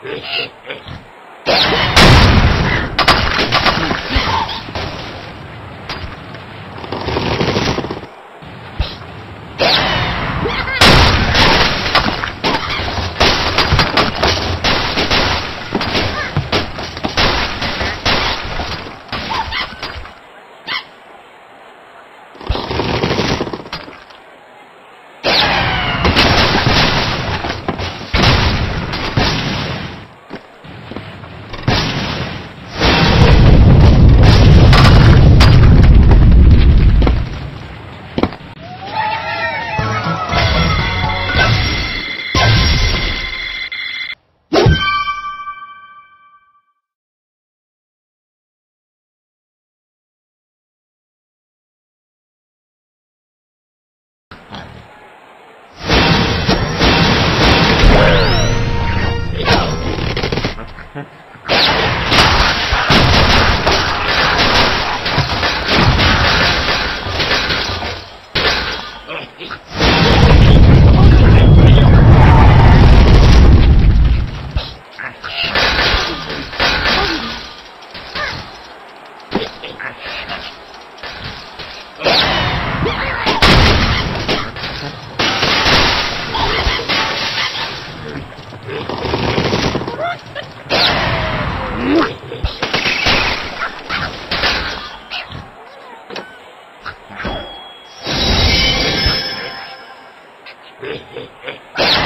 Yeah. Ha ha ha!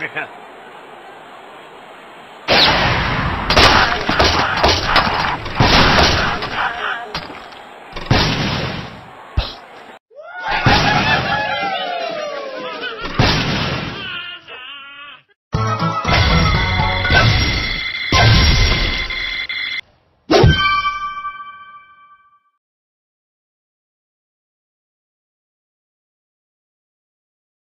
Yeah.